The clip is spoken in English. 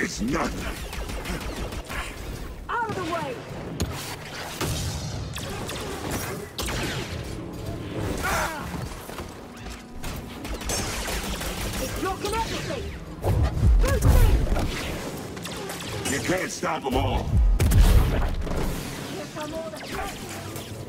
is nothing. Out of the way! It's blocking everything! Boosting! You can't stop them all. Here come all the threats!